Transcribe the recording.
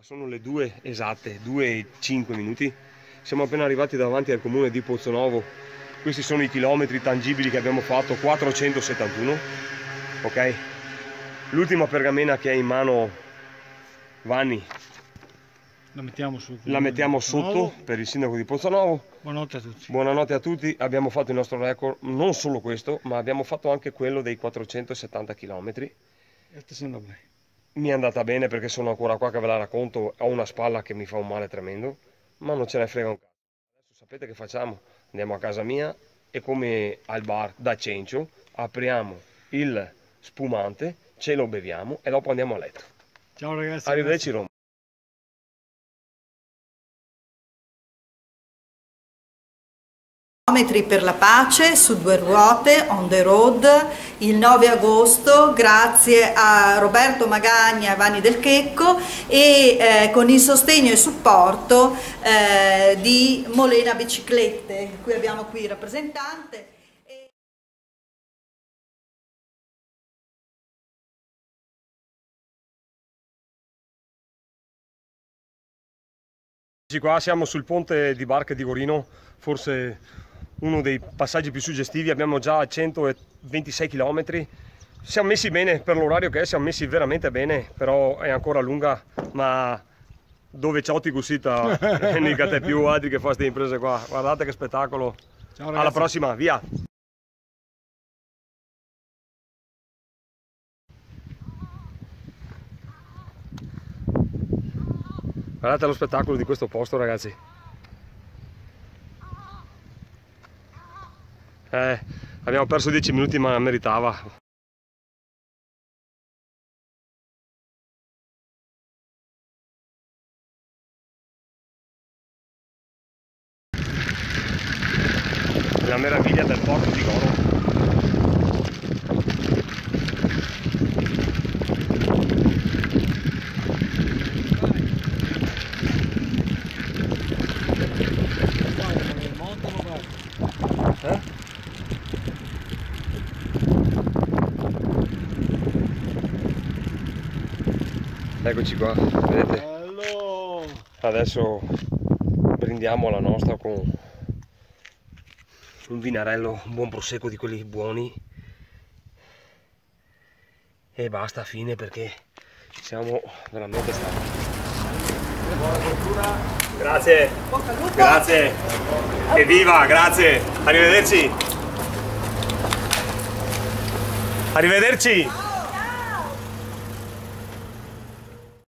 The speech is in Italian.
Sono le due esatte, 2 e 5 minuti. Siamo appena arrivati davanti al comune di Pozzonovo. Questi sono i chilometri tangibili che abbiamo fatto, 471. Ok? L'ultima pergamena che è in mano Vanni la mettiamo, su, la mettiamo sotto per il sindaco di Pozzonovo. Buonanotte a tutti. Buonanotte a tutti. Abbiamo fatto il nostro record, non solo questo, ma abbiamo fatto anche quello dei 470 km. E te sembra bene mi è andata bene perché sono ancora qua che ve la racconto, ho una spalla che mi fa un male tremendo, ma non ce ne frega un cazzo. Adesso sapete che facciamo? Andiamo a casa mia e come al bar da Cencio apriamo il spumante, ce lo beviamo e dopo andiamo a letto. Ciao ragazzi. Arrivederci Roma. Chilometri per la pace su due ruote, on the road, il 9 agosto, grazie a Roberto Magagna e Vanni Del Checco e eh, con il sostegno e supporto eh, di Molena Biciclette, qui abbiamo qui il rappresentante. Qua siamo sul ponte di Barca di Gorino, forse uno dei passaggi più suggestivi, abbiamo già 126 km, siamo messi bene per l'orario che è, siamo messi veramente bene, però è ancora lunga, ma dove ciò ti gusita, mica te più altri che fa queste imprese qua, guardate che spettacolo, alla prossima, via! Guardate lo spettacolo di questo posto ragazzi. Eh, abbiamo perso 10 minuti ma meritava. La meraviglia del porto di Goro. Eccoci qua, vedete? Bello! Adesso brindiamo la nostra con un vinarello, un buon prosecco di quelli buoni. E basta, fine perché siamo veramente stati. Buona fortuna. Grazie. Grazie. Evviva, grazie. Arrivederci. Arrivederci.